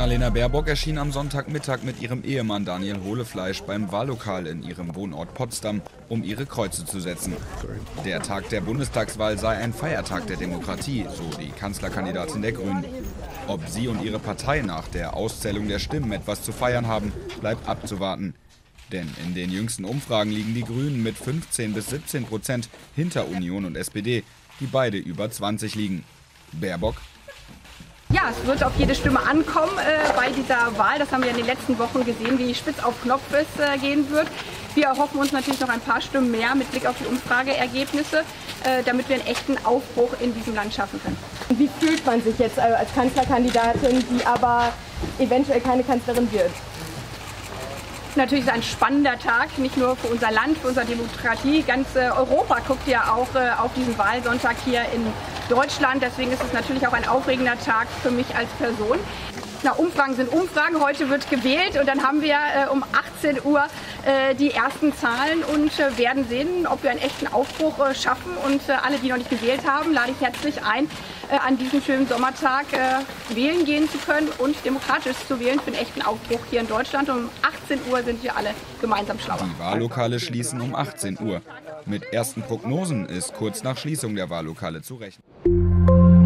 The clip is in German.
Annalena Baerbock erschien am Sonntagmittag mit ihrem Ehemann Daniel Hohlefleisch beim Wahllokal in ihrem Wohnort Potsdam, um ihre Kreuze zu setzen. Der Tag der Bundestagswahl sei ein Feiertag der Demokratie, so die Kanzlerkandidatin der Grünen. Ob sie und ihre Partei nach der Auszählung der Stimmen etwas zu feiern haben, bleibt abzuwarten. Denn in den jüngsten Umfragen liegen die Grünen mit 15 bis 17 Prozent hinter Union und SPD, die beide über 20 liegen. Baerbock ja, es wird auf jede Stimme ankommen äh, bei dieser Wahl. Das haben wir in den letzten Wochen gesehen, wie spitz auf Knopf es äh, gehen wird. Wir erhoffen uns natürlich noch ein paar Stimmen mehr mit Blick auf die Umfrageergebnisse, äh, damit wir einen echten Aufbruch in diesem Land schaffen können. Wie fühlt man sich jetzt äh, als Kanzlerkandidatin, die aber eventuell keine Kanzlerin wird? Natürlich ist ein spannender Tag, nicht nur für unser Land, für unsere Demokratie. Ganz äh, Europa guckt ja auch äh, auf diesen Wahlsonntag hier in Deutschland. Deswegen ist es natürlich auch ein aufregender Tag für mich als Person. Na, Umfragen sind Umfragen. Heute wird gewählt und dann haben wir äh, um 18 Uhr äh, die ersten Zahlen und äh, werden sehen, ob wir einen echten Aufbruch äh, schaffen. Und äh, alle, die noch nicht gewählt haben, lade ich herzlich ein, äh, an diesem schönen Sommertag wählen gehen zu können und demokratisch zu wählen für einen echten Aufbruch hier in Deutschland. Um 18 Uhr sind wir alle gemeinsam schlauer. Die Wahllokale schließen um 18 Uhr. Mit ersten Prognosen ist kurz nach Schließung der Wahllokale zu rechnen.